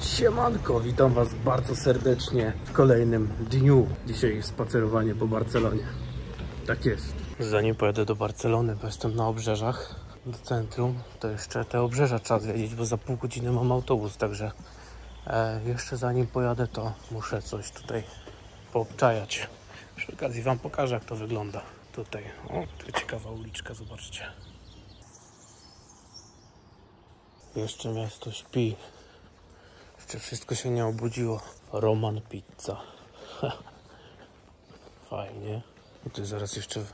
Siemanko, witam Was bardzo serdecznie w kolejnym dniu. Dzisiaj spacerowanie po Barcelonie. Tak jest. Zanim pojadę do Barcelony, bo jestem na obrzeżach, do centrum, to jeszcze te obrzeża trzeba zwiedzić, bo za pół godziny mam autobus, także e, jeszcze zanim pojadę, to muszę coś tutaj poobczajać. Przy okazji Wam pokażę, jak to wygląda tutaj. O, tu ciekawa uliczka, zobaczcie. Jeszcze miasto śpi. Jeszcze wszystko się nie obudziło. Roman Pizza. Fajnie. Tutaj zaraz jeszcze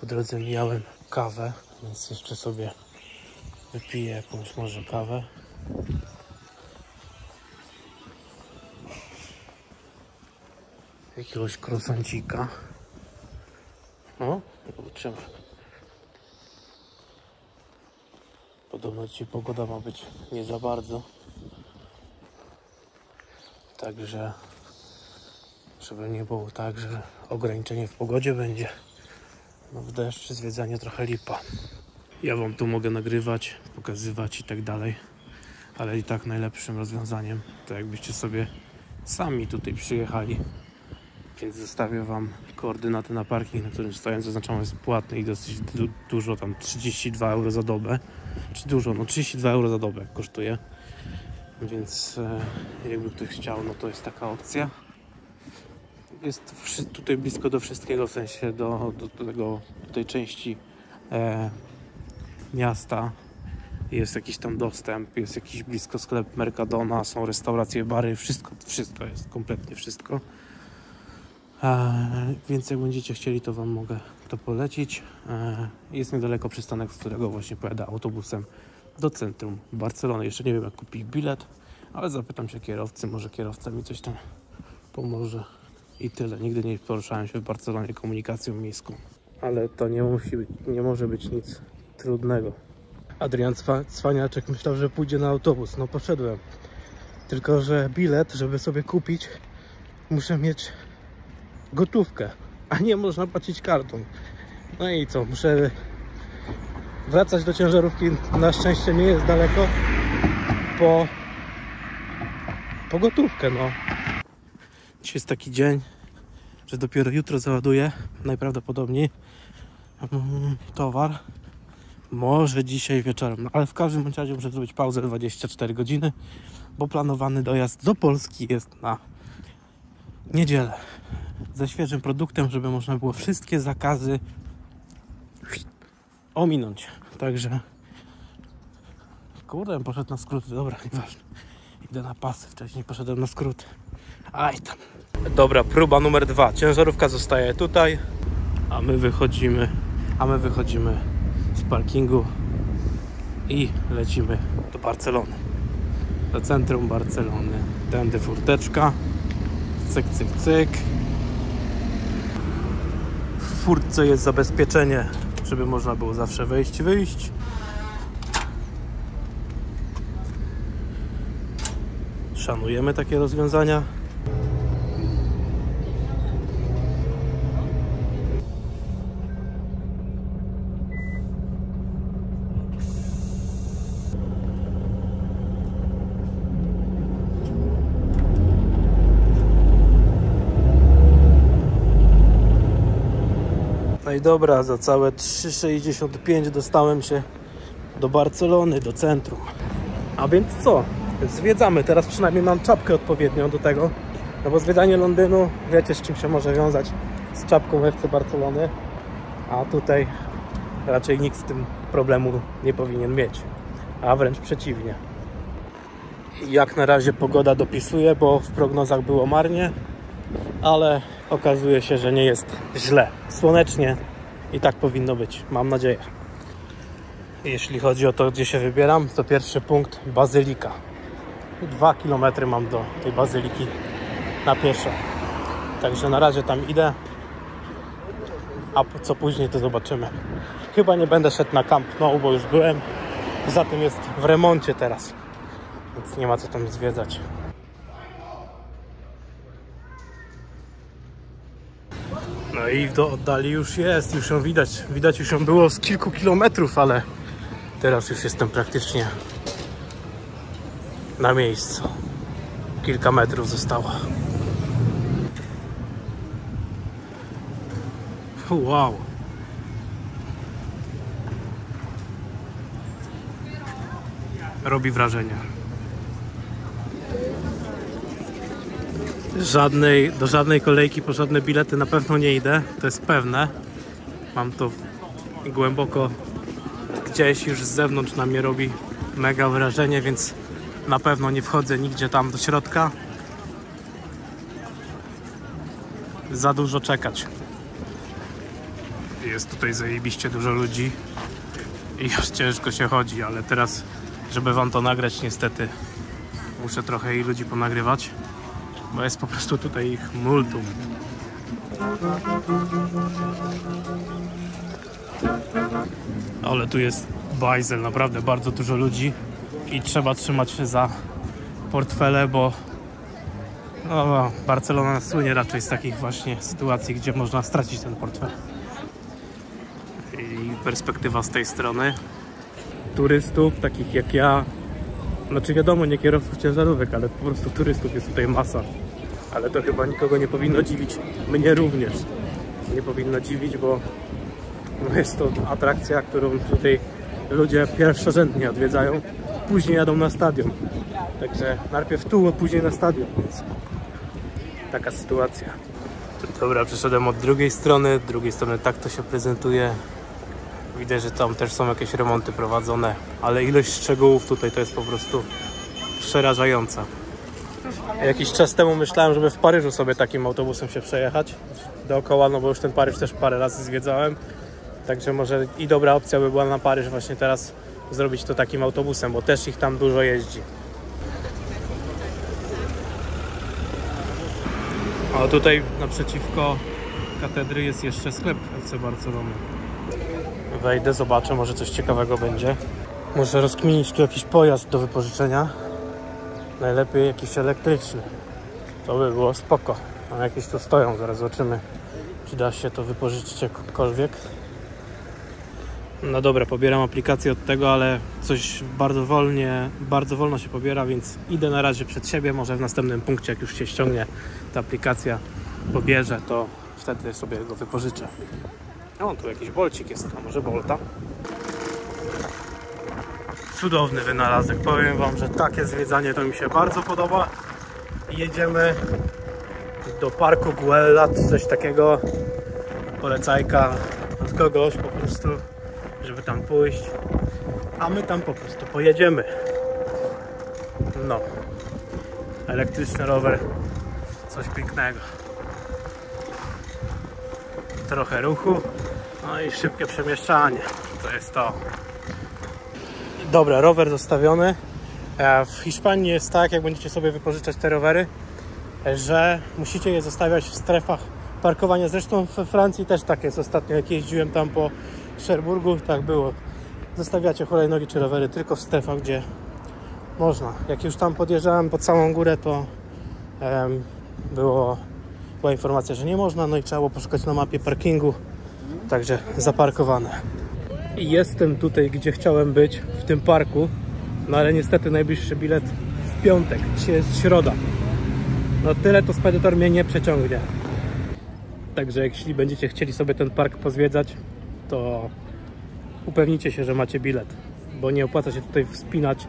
po drodze mijałem kawę, więc jeszcze sobie wypiję jakąś może kawę. Jakiegoś krosancika. O, zobaczymy. Podobno dzisiaj pogoda ma być nie za bardzo. Także, żeby nie było tak, że ograniczenie w pogodzie będzie. No w deszcz zwiedzanie trochę lipa. Ja Wam tu mogę nagrywać, pokazywać i tak dalej. Ale i tak najlepszym rozwiązaniem to jakbyście sobie sami tutaj przyjechali. Więc zostawię Wam koordynaty na parking, na którym stoję. Zaznaczam jest płatny i dosyć du dużo, tam 32 euro za dobę. Czy dużo? No 32 euro za dobę kosztuje. Więc e, jakby ktoś chciał, no to jest taka opcja. Jest tutaj blisko do wszystkiego, w sensie do, do, tego, tej części e, miasta. Jest jakiś tam dostęp, jest jakiś blisko sklep Mercadona, są restauracje, bary, wszystko, wszystko jest, kompletnie wszystko. E, więc jak będziecie chcieli, to Wam mogę to polecić. E, jest niedaleko przystanek, z którego właśnie pojadę autobusem do centrum Barcelony. Jeszcze nie wiem, jak kupić bilet, ale zapytam się kierowcy, może kierowca mi coś tam pomoże. I tyle. Nigdy nie poruszałem się w Barcelonie komunikacją miejską. Ale to nie musi być, nie może być nic trudnego. Adrian Cwa Cwaniaczek myślał, że pójdzie na autobus. No poszedłem. Tylko, że bilet, żeby sobie kupić, muszę mieć gotówkę, a nie można płacić kartą. No i co, muszę wracać do ciężarówki. Na szczęście nie jest daleko po, po gotówkę, no. Dzisiaj jest taki dzień, że dopiero jutro załaduję najprawdopodobniej mm, towar. Może dzisiaj wieczorem, no, ale w każdym razie muszę zrobić pauzę 24 godziny, bo planowany dojazd do Polski jest na niedzielę ze świeżym produktem, żeby można było wszystkie zakazy ominąć. Także kurde, poszedł na skróty. Dobra, nieważne. Idę na pasy. Wcześniej poszedłem na skróty. Aj tam. Dobra, próba numer dwa. Ciężarówka zostaje tutaj, a my wychodzimy, a my wychodzimy z parkingu i lecimy do Barcelony. Do centrum Barcelony. Tędy furteczka. Cyk, cyk, cyk. W furtce jest zabezpieczenie, żeby można było zawsze wejść, wyjść. Szanujemy takie rozwiązania. I dobra, za całe 3,65 dostałem się do Barcelony, do centrum. A więc co? Zwiedzamy. Teraz przynajmniej mam czapkę odpowiednią do tego. No bo zwiedzanie Londynu, wiecie z czym się może wiązać z czapką FC Barcelony. A tutaj raczej nikt z tym problemu nie powinien mieć. A wręcz przeciwnie. Jak na razie pogoda dopisuje, bo w prognozach było marnie, ale okazuje się, że nie jest źle. Słonecznie i tak powinno być, mam nadzieję. Jeśli chodzi o to, gdzie się wybieram, to pierwszy punkt Bazylika. Dwa kilometry mam do tej bazyliki na pieszo. Także na razie tam idę. A co później to zobaczymy. Chyba nie będę szedł na Camp Nou, bo już byłem. Za tym jest w remoncie teraz. Więc nie ma co tam zwiedzać. No i do oddali już jest, już ją widać. Widać już ją było z kilku kilometrów, ale teraz już jestem praktycznie na miejscu. kilka metrów zostało. Wow. Robi wrażenie. Żadnej, do żadnej kolejki po żadne bilety na pewno nie idę, to jest pewne. Mam to głęboko gdzieś już z zewnątrz na mnie robi mega wrażenie, więc na pewno nie wchodzę nigdzie tam do środka. Za dużo czekać. Jest tutaj zajebiście dużo ludzi i już ciężko się chodzi, ale teraz, żeby wam to nagrać, niestety muszę trochę i ludzi ponagrywać, bo jest po prostu tutaj ich multum. Ale tu jest bajzel, naprawdę bardzo dużo ludzi i trzeba trzymać się za portfele, bo no, Barcelona słynie raczej z takich właśnie sytuacji, gdzie można stracić ten portfel. I perspektywa z tej strony turystów, takich jak ja, znaczy wiadomo, nie kierowców ciężarówek, ale po prostu turystów jest tutaj masa. Ale to chyba nikogo nie powinno dziwić, mnie również nie powinno dziwić, bo jest to atrakcja, którą tutaj ludzie pierwszorzędnie odwiedzają, później jadą na stadion. Także najpierw tu, a później na stadion, więc taka sytuacja. Dobra, przyszedłem od drugiej strony, z drugiej strony tak to się prezentuje. Widać, że tam też są jakieś remonty prowadzone, ale ilość szczegółów tutaj to jest po prostu przerażająca. Jakiś czas temu myślałem, żeby w Paryżu sobie takim autobusem się przejechać dookoła, no bo już ten Paryż też parę razy zwiedzałem. Także może i dobra opcja by była na Paryż właśnie teraz zrobić to takim autobusem, bo też ich tam dużo jeździ. A tutaj naprzeciwko katedry jest jeszcze sklep FC Barcelony. Wejdę, zobaczę, może coś ciekawego będzie. Muszę rozkminić tu jakiś pojazd do wypożyczenia. Najlepiej jakiś elektryczny. To by było spoko. A jakieś tu stoją, zaraz zobaczymy, czy da się to wypożyczyć jakkolwiek. No dobra, pobieram aplikację od tego, ale coś bardzo wolnie, bardzo wolno się pobiera, więc idę na razie przed siebie. Może w następnym punkcie, jak już się ściągnie ta aplikacja, pobierze, to wtedy sobie go wypożyczę. O, tu jakiś bolcik jest, a może bolta? Cudowny wynalazek. Powiem Wam, że takie zwiedzanie to mi się bardzo podoba. Jedziemy do parku Guellat, coś takiego. Polecajka od kogoś po prostu żeby tam pójść, a my tam po prostu pojedziemy. No, elektryczny rower, coś pięknego. Trochę ruchu, no i szybkie przemieszczanie. To jest to. Dobra, rower zostawiony. E, w Hiszpanii jest tak, jak będziecie sobie wypożyczać te rowery, że musicie je zostawiać w strefach parkowania. Zresztą we Francji też tak jest. Ostatnio jak jeździłem tam po Szerburgu tak było. Zostawiacie hulajnogi czy rowery tylko w strefach, gdzie można. Jak już tam podjeżdżałem pod samą górę, to um, było, była informacja, że nie można, no i trzeba było poszukać na mapie parkingu, także zaparkowane. Jestem tutaj, gdzie chciałem być, w tym parku, no ale niestety najbliższy bilet w piątek, dzisiaj jest środa. No tyle to Spedytor mnie nie przeciągnie. Także jeśli będziecie chcieli sobie ten park pozwiedzać, to upewnijcie się, że macie bilet, bo nie opłaca się tutaj wspinać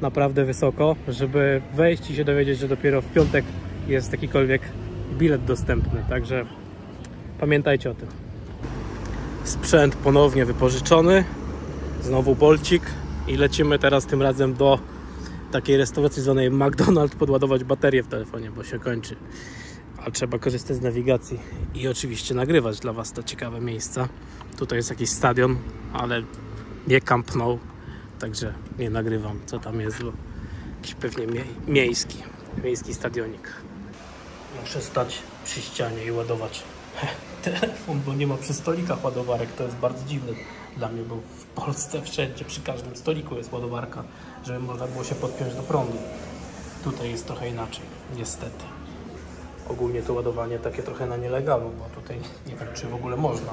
naprawdę wysoko, żeby wejść i się dowiedzieć, że dopiero w piątek jest jakikolwiek bilet dostępny. Także pamiętajcie o tym. Sprzęt ponownie wypożyczony. Znowu bolcik i lecimy teraz tym razem do takiej restauracji zwanej McDonald's podładować baterię w telefonie, bo się kończy. A trzeba korzystać z nawigacji i oczywiście nagrywać dla Was te ciekawe miejsca. Tutaj jest jakiś stadion, ale nie Camp także nie nagrywam co tam jest, bo jakiś pewnie mie miejski, miejski stadionik. Muszę stać przy ścianie i ładować telefon, bo nie ma przy stolikach ładowarek, to jest bardzo dziwne dla mnie, bo w Polsce wszędzie przy każdym stoliku jest ładowarka, żeby można było się podpiąć do prądu. Tutaj jest trochę inaczej, niestety. Ogólnie to ładowanie takie trochę na nielegalu, bo tutaj nie wiem, czy w ogóle można.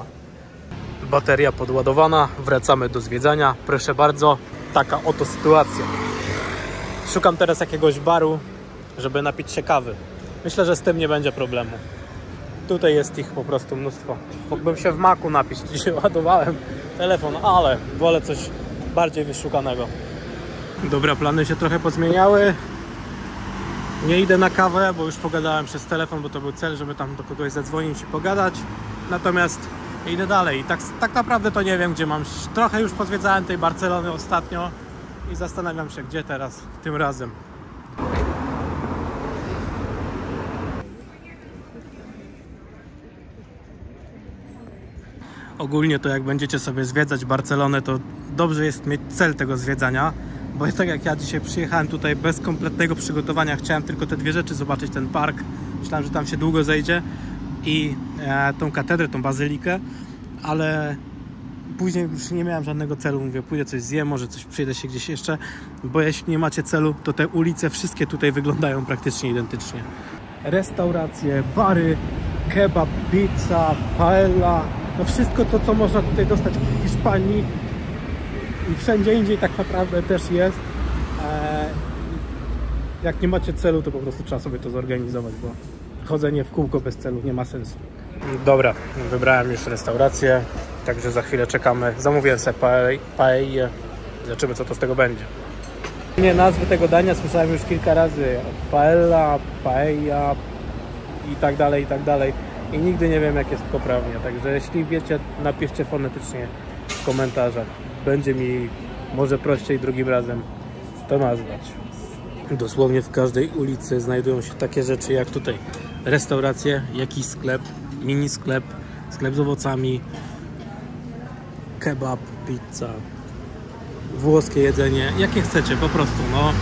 Bateria podładowana, wracamy do zwiedzania. Proszę bardzo, taka oto sytuacja. Szukam teraz jakiegoś baru, żeby napić się kawy. Myślę, że z tym nie będzie problemu. Tutaj jest ich po prostu mnóstwo. Mógłbym się w maku napić, dzisiaj ładowałem telefon, ale wolę coś bardziej wyszukanego. Dobra, plany się trochę pozmieniały. Nie idę na kawę, bo już pogadałem przez telefon, bo to był cel, żeby tam do kogoś zadzwonić i pogadać. Natomiast idę dalej. Tak, tak naprawdę to nie wiem, gdzie mam. Trochę już pozwiedzałem tej Barcelony ostatnio i zastanawiam się, gdzie teraz tym razem. Ogólnie to jak będziecie sobie zwiedzać Barcelonę, to dobrze jest mieć cel tego zwiedzania, bo tak jak ja dzisiaj przyjechałem tutaj bez kompletnego przygotowania, chciałem tylko te dwie rzeczy zobaczyć, ten park, myślałem, że tam się długo zejdzie i e, tą katedrę, tą bazylikę, ale później już nie miałem żadnego celu, mówię, pójdę coś zjem, może coś przyjdę się gdzieś jeszcze, bo jeśli nie macie celu, to te ulice wszystkie tutaj wyglądają praktycznie identycznie. Restauracje, bary, kebab, pizza, paella, no wszystko to, co można tutaj dostać w Hiszpanii i wszędzie indziej tak naprawdę też jest. Eee, jak nie macie celu, to po prostu trzeba sobie to zorganizować, bo chodzenie w kółko bez celu nie ma sensu. Dobra, wybrałem już restaurację, także za chwilę czekamy. Zamówiłem sobie paellę, zobaczymy co to z tego będzie. Nie, nazwy tego dania słyszałem już kilka razy. Paella, paella i tak dalej, i tak dalej. I nigdy nie wiem jak jest poprawnie, także jeśli wiecie, napiszcie fonetycznie w komentarzach. Będzie mi może prościej drugim razem to nazwać. Dosłownie w każdej ulicy znajdują się takie rzeczy jak tutaj restauracje, jakiś sklep, mini sklep, sklep z owocami, kebab, pizza, włoskie jedzenie, jakie chcecie po prostu, no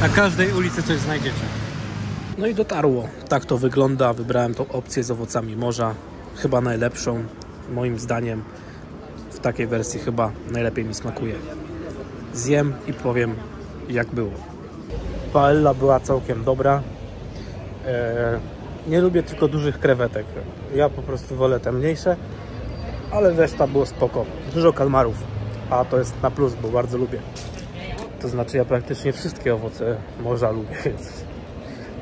na każdej ulicy coś znajdziecie. No i dotarło. Tak to wygląda. Wybrałem tą opcję z owocami morza. Chyba najlepszą, moim zdaniem. W takiej wersji chyba najlepiej mi smakuje. Zjem i powiem, jak było. Paella była całkiem dobra. Eee, nie lubię tylko dużych krewetek. Ja po prostu wolę te mniejsze, ale reszta było spoko. Dużo kalmarów, a to jest na plus, bo bardzo lubię. To znaczy ja praktycznie wszystkie owoce morza lubię, więc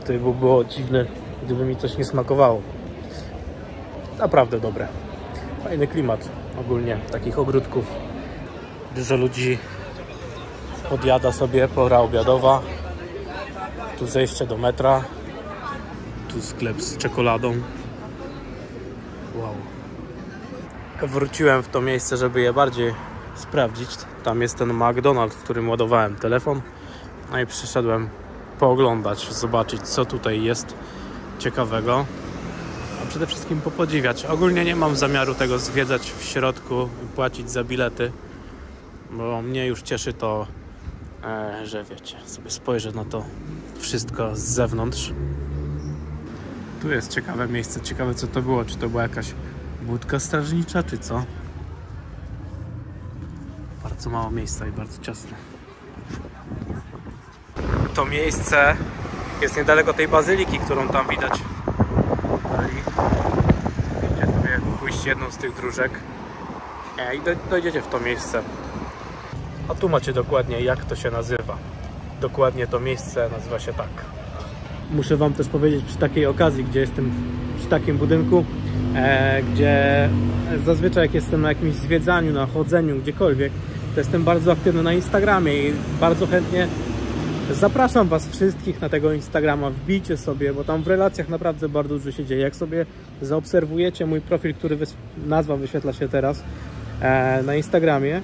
to by było dziwne, gdyby mi coś nie smakowało. Naprawdę dobre. Fajny klimat ogólnie takich ogródków. Dużo ludzi podjada sobie, pora obiadowa. Tu zejście do metra. Tu sklep z czekoladą. Wow. Wróciłem w to miejsce, żeby je bardziej sprawdzić. Tam jest ten McDonald's, w którym ładowałem telefon. No i przyszedłem pooglądać, zobaczyć co tutaj jest ciekawego. A przede wszystkim popodziwiać. Ogólnie nie mam zamiaru tego zwiedzać w środku i płacić za bilety, bo mnie już cieszy to, e, że wiecie, sobie spojrzę na to wszystko z zewnątrz. Tu jest ciekawe miejsce, ciekawe co to było, czy to była jakaś budka strażnicza, czy co? Bardzo mało miejsca i bardzo ciasno to miejsce jest niedaleko tej bazyliki, którą tam widać. Idziecie sobie pójść jedną z tych dróżek e, i dojdziecie w to miejsce. A tu macie dokładnie jak to się nazywa. Dokładnie to miejsce nazywa się tak. Muszę Wam też powiedzieć przy takiej okazji, gdzie jestem przy takim budynku, e, gdzie zazwyczaj jak jestem na jakimś zwiedzaniu, na chodzeniu, gdziekolwiek, to jestem bardzo aktywny na Instagramie i bardzo chętnie Zapraszam Was wszystkich na tego Instagrama, wbijcie sobie, bo tam w relacjach naprawdę bardzo dużo się dzieje. Jak sobie zaobserwujecie mój profil, który nazwa wyświetla się teraz e, na Instagramie,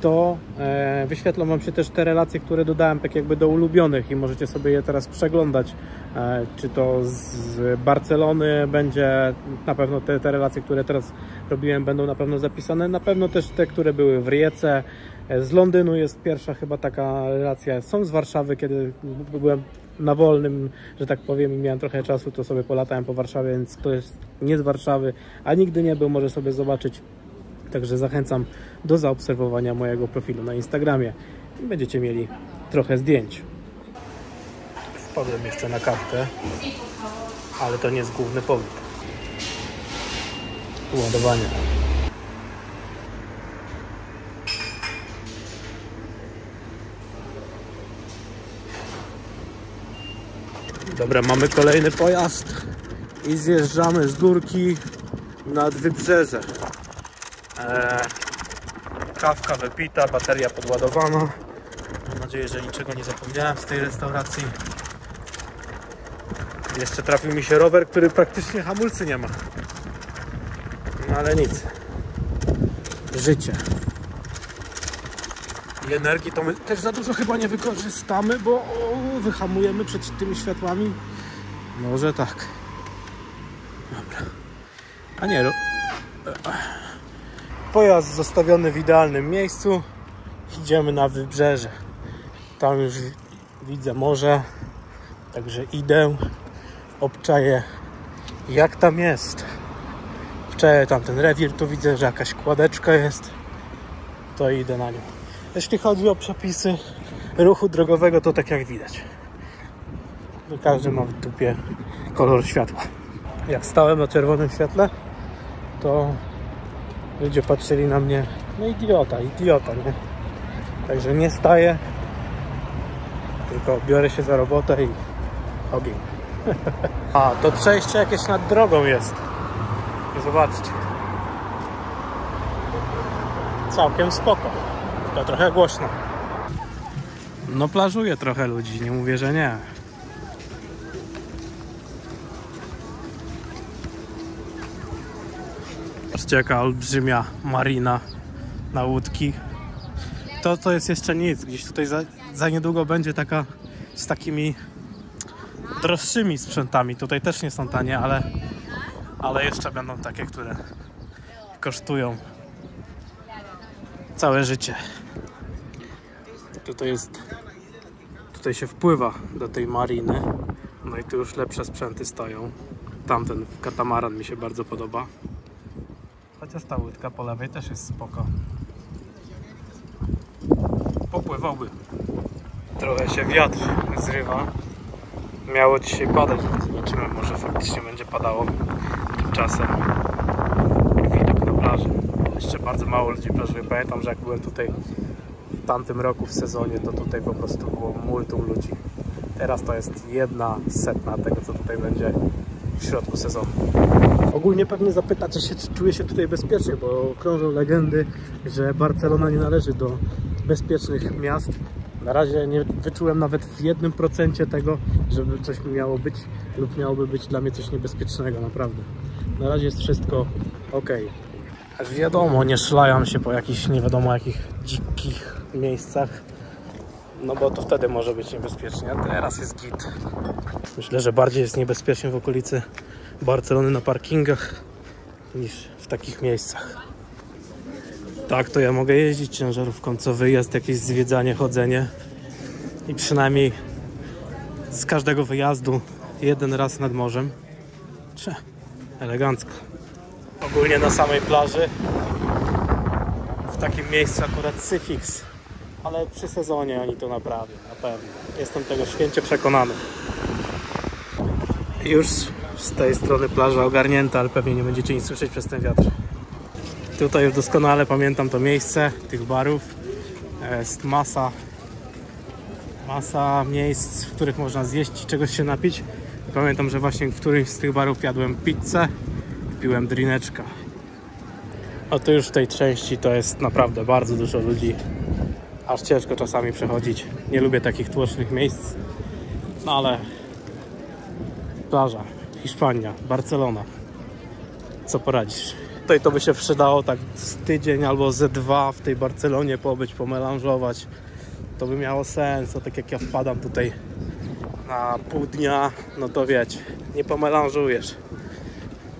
to e, wyświetlą Wam się też te relacje, które dodałem tak jakby do ulubionych i możecie sobie je teraz przeglądać. E, czy to z Barcelony będzie na pewno te, te relacje, które teraz robiłem, będą na pewno zapisane. Na pewno też te, które były w Riece, z Londynu jest pierwsza chyba taka relacja. Są z Warszawy, kiedy byłem na wolnym, że tak powiem, i miałem trochę czasu, to sobie polatałem po Warszawie, więc to jest nie z Warszawy, a nigdy nie był, może sobie zobaczyć. Także zachęcam do zaobserwowania mojego profilu na Instagramie. Będziecie mieli trochę zdjęć. Wpadłem jeszcze na kawkę, ale to nie jest główny powód. Ładowanie. Dobra, mamy kolejny pojazd i zjeżdżamy z górki nad wybrzeże. Eee, kawka wypita, bateria podładowana. Mam nadzieję, że niczego nie zapomniałem z tej restauracji. Jeszcze trafił mi się rower, który praktycznie hamulcy nie ma. No ale nic. Życie. I energii to my też za dużo chyba nie wykorzystamy, bo wyhamujemy przed tymi światłami. Może tak. Dobra. A nie, ro... Pojazd zostawiony w idealnym miejscu. Idziemy na wybrzeże. Tam już widzę morze. Także idę. Obczaję jak tam jest. Obczaję tam ten rewir. Tu widzę, że jakaś kładeczka jest. To idę na nią. Jeśli chodzi o przepisy ruchu drogowego, to tak jak widać. Każdy ma w dupie kolor światła. Jak stałem na czerwonym świetle, to ludzie patrzyli na mnie, no idiota, idiota, nie? Także nie staję, tylko biorę się za robotę i ogień. A, to przejście jakieś nad drogą jest. Zobaczcie. Całkiem spoko. To trochę głośno. No plażuje trochę ludzi, nie mówię, że nie. Patrzcie jaka olbrzymia marina na łódki. To, to jest jeszcze nic. Gdzieś tutaj za, za niedługo będzie taka z takimi droższymi sprzętami. Tutaj też nie są tanie, ale, ale jeszcze będą takie, które kosztują całe życie. Tutaj jest tutaj się wpływa do tej mariny. No i tu już lepsze sprzęty stoją. Tamten katamaran mi się bardzo podoba. Chociaż ta łódka po lewej też jest spoko. Popływałby. Trochę się wiatr zrywa. Miało dzisiaj padać, zobaczymy, może faktycznie będzie padało tymczasem. Widok na plaży. Jeszcze bardzo mało ludzi plażuje. Pamiętam, że jak byłem tutaj w tamtym roku w sezonie, to tutaj po prostu było multum ludzi. Teraz to jest jedna setna tego, co tutaj będzie w środku sezonu. Ogólnie pewnie zapytacie się, czy czuję się tutaj bezpiecznie, bo krążą legendy, że Barcelona nie należy do bezpiecznych miast. Na razie nie wyczułem nawet w jednym procencie tego, żeby coś mi miało być lub miałoby być dla mnie coś niebezpiecznego, naprawdę. Na razie jest wszystko ok. Aż wiadomo, nie szlajam się po jakichś nie wiadomo jakich dzikich miejscach, no bo to wtedy może być niebezpiecznie, a teraz jest git. Myślę, że bardziej jest niebezpiecznie w okolicy Barcelony na parkingach niż w takich miejscach. Tak, to ja mogę jeździć ciężarówką co wyjazd, jakieś zwiedzanie, chodzenie i przynajmniej z każdego wyjazdu jeden raz nad morzem. Cze, elegancko. Ogólnie na samej plaży w takim miejscu akurat Syfix, ale przy sezonie oni to naprawią, na pewno. Jestem tego święcie przekonany. Już z tej strony plaża ogarnięta, ale pewnie nie będziecie nic słyszeć przez ten wiatr. Tutaj już doskonale pamiętam to miejsce tych barów. Jest masa, masa miejsc, w których można zjeść i czegoś się napić. Pamiętam, że właśnie w którymś z tych barów jadłem pizzę, piłem drineczka. A tu już w tej części to jest naprawdę bardzo dużo ludzi. Aż ciężko czasami przechodzić. Nie lubię takich tłocznych miejsc. No ale plaża, Hiszpania, Barcelona. Co poradzisz? Tutaj to by się przydało tak z tydzień albo ze dwa w tej Barcelonie pobyć, pomelanżować. To by miało sens, a tak jak ja wpadam tutaj na pół dnia, no to wiecie, nie pomelanżujesz.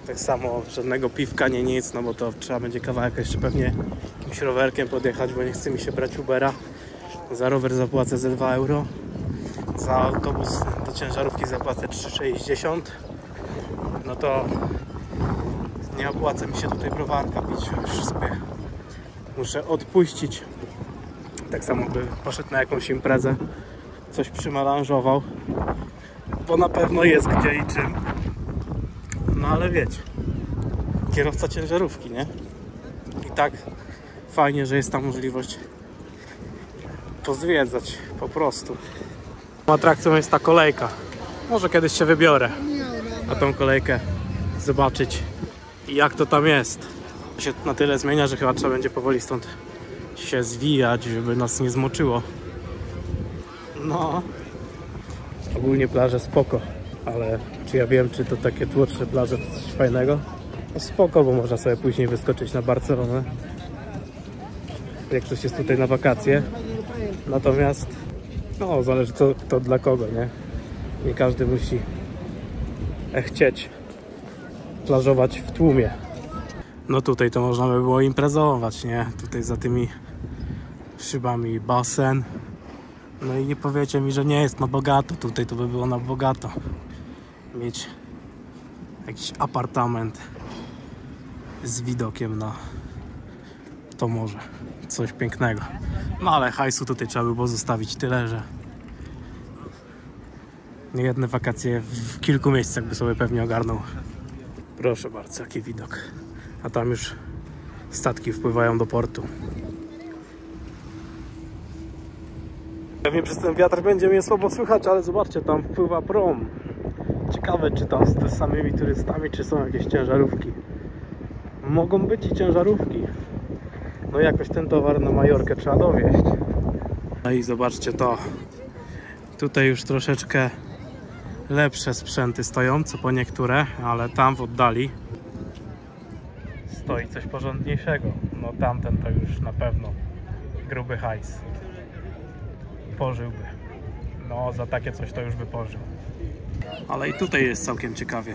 Tak samo żadnego piwka, nie nic, no bo to trzeba będzie kawałek jeszcze pewnie jakimś rowerkiem podjechać, bo nie chce mi się brać Ubera. Za rower zapłacę ze 2 euro. Za autobus do ciężarówki zapłacę 3,60. No to nie opłaca mi się tutaj browarka pić, już sobie muszę odpuścić. Tak samo by poszedł na jakąś imprezę, coś przymelanżował, bo na pewno jest gdzie i czym. No ale wiecie, kierowca ciężarówki, nie? I tak fajnie, że jest ta możliwość pozwiedzać po prostu. Atrakcją jest ta kolejka. Może kiedyś się wybiorę na tą kolejkę, zobaczyć jak to tam jest. To się na tyle zmienia, że chyba trzeba będzie powoli stąd się zwijać, żeby nas nie zmoczyło. No, ogólnie plaże spoko, ale czy ja wiem, czy to takie tłoczne plaże to coś fajnego? No spoko, bo można sobie później wyskoczyć na Barcelonę. Jak ktoś jest tutaj na wakacje. Natomiast, no, zależy co to dla kogo, nie? Nie każdy musi e, chcieć plażować w tłumie. No tutaj to można by było imprezować, nie? Tutaj za tymi szybami basen. No i nie powiecie mi, że nie jest na bogato. Tutaj to by było na bogato. Mieć jakiś apartament z widokiem na to morze. Coś pięknego. No ale hajsu tutaj trzeba by było zostawić tyle, że niejedne wakacje w kilku miejscach by sobie pewnie ogarnął. Proszę bardzo, jaki widok. A tam już statki wpływają do portu. Pewnie przez ten wiatr będzie mnie słabo słychać, ale zobaczcie, tam wpływa prom. Ciekawe, czy tam z samymi turystami, czy są jakieś ciężarówki. Mogą być i ciężarówki. No jakoś ten towar na Majorkę trzeba dowieść. No i zobaczcie to. Tutaj już troszeczkę lepsze sprzęty stoją, co po niektóre, ale tam w oddali stoi coś porządniejszego. No tamten to już na pewno gruby hajs. Pożyłby. No za takie coś to już by pożył. Ale i tutaj jest całkiem ciekawie.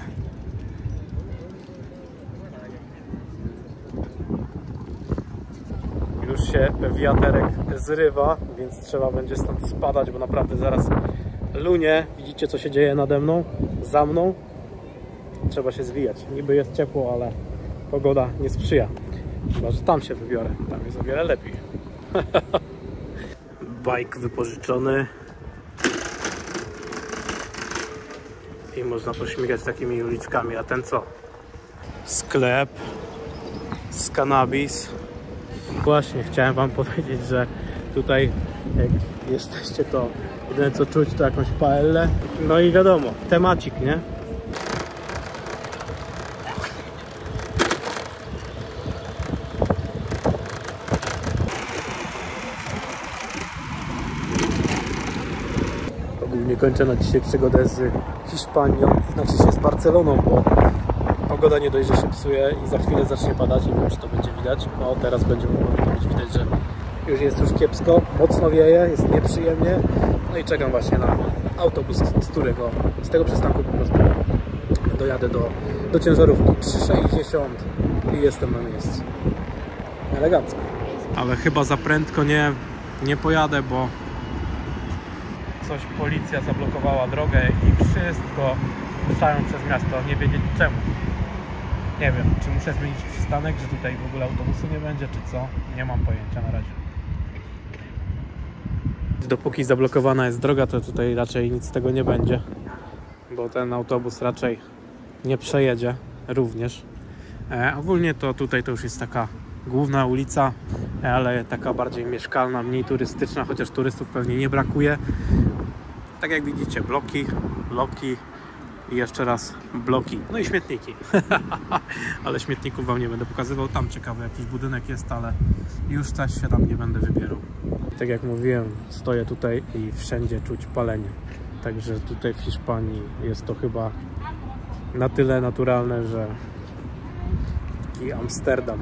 Już się wiaterek zrywa, więc trzeba będzie stąd spadać, bo naprawdę zaraz lunie. Widzicie co się dzieje nade mną, za mną. Trzeba się zwijać. Niby jest ciepło, ale pogoda nie sprzyja. Chyba, że tam się wybiorę. Tam jest o wiele lepiej. Bajk wypożyczony. I można pośmigać takimi uliczkami. A ten co? Sklep z cannabis. Właśnie, chciałem Wam powiedzieć, że tutaj jak jesteście to jedyne co czuć to jakąś paellę. No i wiadomo, temacik, nie? Ogólnie kończę na dzisiaj przygodę z Hiszpanią, znaczy się z Barceloną, bo pogoda nie dość, że się psuje i za chwilę zacznie padać. Nie wiem, czy to będzie widać. No teraz będzie powinno być widać, że już jest już kiepsko, mocno wieje, jest nieprzyjemnie. No i czekam właśnie na autobus, z którego, z tego przystanku po prostu dojadę do, do ciężarówki. 3,60 i jestem na miejscu. Elegancko. Ale chyba za prędko nie, nie pojadę, bo coś policja zablokowała drogę i wszystko ruszają przez miasto, nie wiedzieć czemu. Nie wiem, czy muszę zmienić przystanek, że tutaj w ogóle autobusu nie będzie, czy co? Nie mam pojęcia na razie. Dopóki zablokowana jest droga, to tutaj raczej nic z tego nie będzie, bo ten autobus raczej nie przejedzie również. E, ogólnie to tutaj to już jest taka główna ulica, ale taka bardziej mieszkalna, mniej turystyczna, chociaż turystów pewnie nie brakuje. Tak jak widzicie, bloki, bloki i jeszcze raz bloki, no i śmietniki. ale śmietników Wam nie będę pokazywał. Tam ciekawy jakiś budynek jest, ale już też się tam nie będę wybierał. Tak jak mówiłem, stoję tutaj i wszędzie czuć palenie. Także tutaj w Hiszpanii jest to chyba na tyle naturalne, że taki Amsterdam.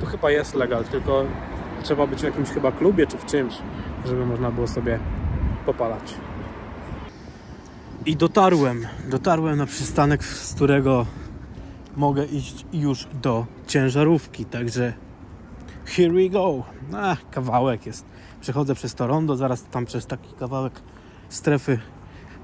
Tu chyba jest legal, tylko trzeba być w jakimś chyba klubie czy w czymś, żeby można było sobie popalać. I dotarłem, dotarłem na przystanek, z którego mogę iść już do ciężarówki, także here we go. A, kawałek jest. Przechodzę przez to rondo, zaraz tam przez taki kawałek strefy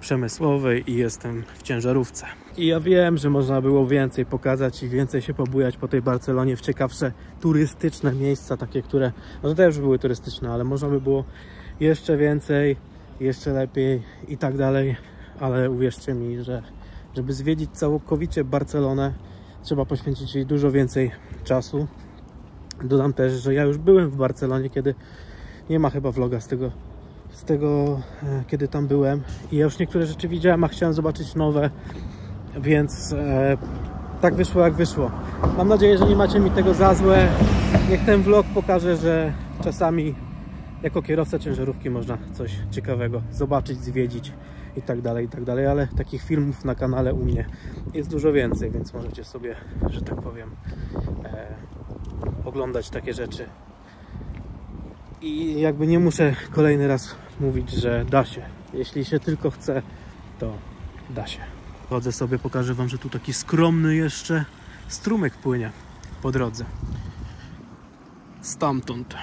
przemysłowej i jestem w ciężarówce. I ja wiem, że można było więcej pokazać i więcej się pobujać po tej Barcelonie w ciekawsze turystyczne miejsca, takie, które, no to też były turystyczne, ale można by było jeszcze więcej, jeszcze lepiej i tak dalej, ale uwierzcie mi, że żeby zwiedzić całkowicie Barcelonę, trzeba poświęcić jej dużo więcej czasu. Dodam też, że ja już byłem w Barcelonie, kiedy nie ma chyba vloga z tego z tego, e, kiedy tam byłem. I ja już niektóre rzeczy widziałem, a chciałem zobaczyć nowe, więc e, tak wyszło jak wyszło. Mam nadzieję, że nie macie mi tego za złe. Niech ten vlog pokaże, że czasami jako kierowca ciężarówki można coś ciekawego zobaczyć, zwiedzić i tak dalej, i tak dalej, ale takich filmów na kanale u mnie jest dużo więcej, więc możecie sobie, że tak powiem, e, oglądać takie rzeczy. I jakby nie muszę kolejny raz mówić, że da się. Jeśli się tylko chce, to da się. Chodzę sobie, pokażę Wam, że tu taki skromny jeszcze strumyk płynie po drodze. Stamtąd.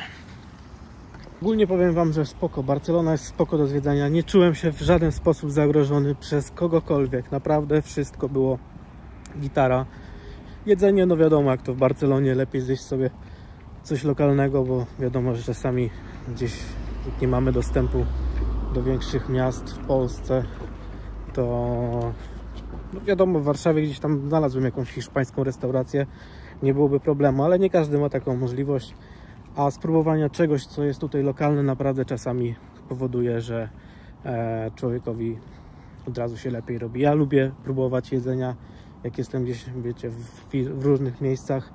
Ogólnie powiem Wam, że spoko. Barcelona jest spoko do zwiedzania. Nie czułem się w żaden sposób zagrożony przez kogokolwiek. Naprawdę wszystko było gitara. Jedzenie, no wiadomo, jak to w Barcelonie, lepiej zjeść sobie coś lokalnego, bo wiadomo, że czasami gdzieś nie mamy dostępu do większych miast w Polsce, to no wiadomo, w Warszawie gdzieś tam znalazłem jakąś hiszpańską restaurację, nie byłoby problemu, ale nie każdy ma taką możliwość, a spróbowania czegoś, co jest tutaj lokalne, naprawdę czasami powoduje, że e, człowiekowi od razu się lepiej robi. Ja lubię próbować jedzenia, jak jestem gdzieś, wiecie, w, w różnych miejscach,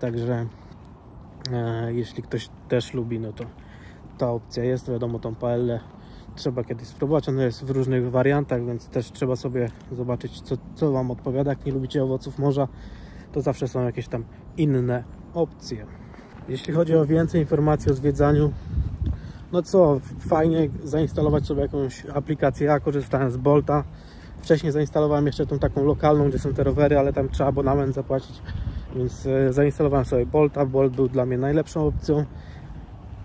także e, jeśli ktoś też lubi, no to ta opcja jest, wiadomo, tą paellę trzeba kiedyś spróbować. Ona jest w różnych wariantach, więc też trzeba sobie zobaczyć, co, co Wam odpowiada. Jak nie lubicie owoców morza, to zawsze są jakieś tam inne opcje. Jeśli chodzi o więcej informacji o zwiedzaniu, no co, fajnie zainstalować sobie jakąś aplikację. Ja korzystałem z Bolta. Wcześniej zainstalowałem jeszcze tą taką lokalną, gdzie są te rowery, ale tam trzeba abonament zapłacić, więc e, zainstalowałem sobie Bolta. Bolt był dla mnie najlepszą opcją.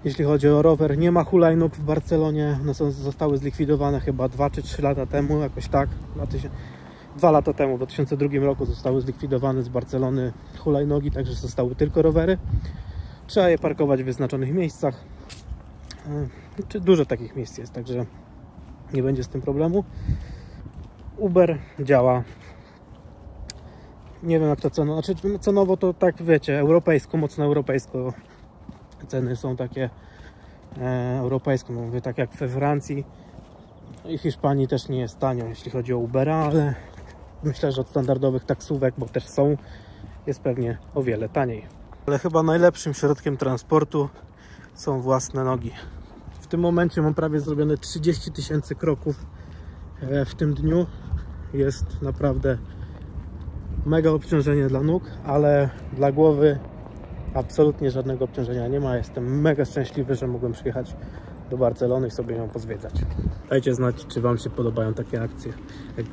Jeśli chodzi o rower, nie ma hulajnóg w Barcelonie. One są, zostały zlikwidowane chyba 2 czy 3 lata temu, jakoś tak. Dwa lata temu, w 2002 roku zostały zlikwidowane z Barcelony hulajnogi, także zostały tylko rowery. Trzeba je parkować w wyznaczonych miejscach. Czy dużo takich miejsc jest, także nie będzie z tym problemu. Uber działa. Nie wiem jak to cenowo, znaczy cenowo to tak wiecie, europejsko, mocno europejsko ceny są takie e, europejskie, mówię tak jak we Francji i Hiszpanii też nie jest tanio, jeśli chodzi o Ubera, ale myślę, że od standardowych taksówek, bo też są, jest pewnie o wiele taniej. Ale chyba najlepszym środkiem transportu są własne nogi. W tym momencie mam prawie zrobione 30 tysięcy kroków e, w tym dniu. Jest naprawdę mega obciążenie dla nóg, ale dla głowy absolutnie żadnego obciążenia nie ma. Jestem mega szczęśliwy, że mogłem przyjechać do Barcelony i sobie ją pozwiedzać. Dajcie znać, czy Wam się podobają takie akcje. Jak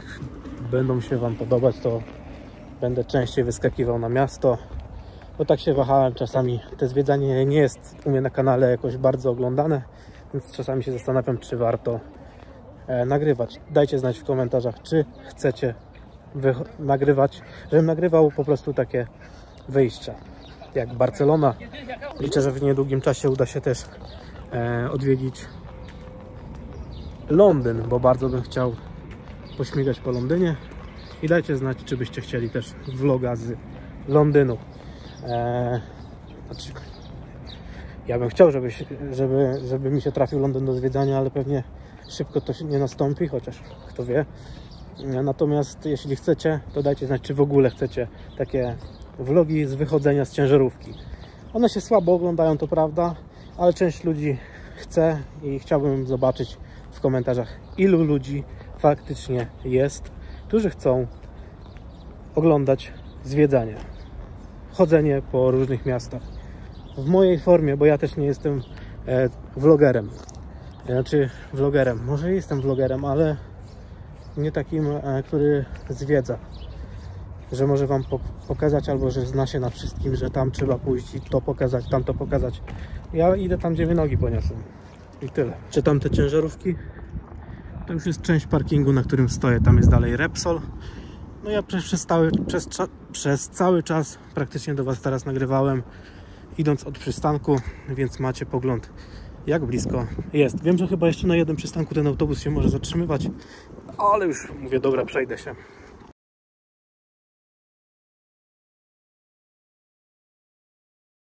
będą się Wam podobać, to będę częściej wyskakiwał na miasto. Bo tak się wahałem czasami. Te zwiedzanie nie jest u mnie na kanale jakoś bardzo oglądane, więc czasami się zastanawiam, czy warto e, nagrywać. Dajcie znać w komentarzach, czy chcecie nagrywać, żebym nagrywał po prostu takie wyjścia jak Barcelona. Liczę, że w niedługim czasie uda się też e, odwiedzić Londyn, bo bardzo bym chciał pośmigać po Londynie. I dajcie znać, czy byście chcieli też vloga z Londynu. E, znaczy, ja bym chciał, żeby, żeby, żeby mi się trafił Londyn do zwiedzania, ale pewnie szybko to nie nastąpi, chociaż kto wie. Natomiast jeśli chcecie, to dajcie znać, czy w ogóle chcecie takie vlogi z wychodzenia z ciężarówki. One się słabo oglądają, to prawda, ale część ludzi chce i chciałbym zobaczyć w komentarzach, ilu ludzi faktycznie jest, którzy chcą oglądać zwiedzanie, chodzenie po różnych miastach. W mojej formie, bo ja też nie jestem e, vlogerem. Znaczy vlogerem, może jestem vlogerem, ale nie takim, e, który zwiedza że może Wam pokazać, albo że zna się na wszystkim, że tam trzeba pójść i to pokazać, tam to pokazać. Ja idę tam, gdzie mnie nogi poniosą. I tyle. Czy tam te ciężarówki? To już jest część parkingu, na którym stoję. Tam jest dalej Repsol. No ja przez, cały, przez, przez cały czas praktycznie do Was teraz nagrywałem, idąc od przystanku, więc macie pogląd, jak blisko jest. Wiem, że chyba jeszcze na jednym przystanku ten autobus się może zatrzymywać, ale już mówię, dobra, przejdę się.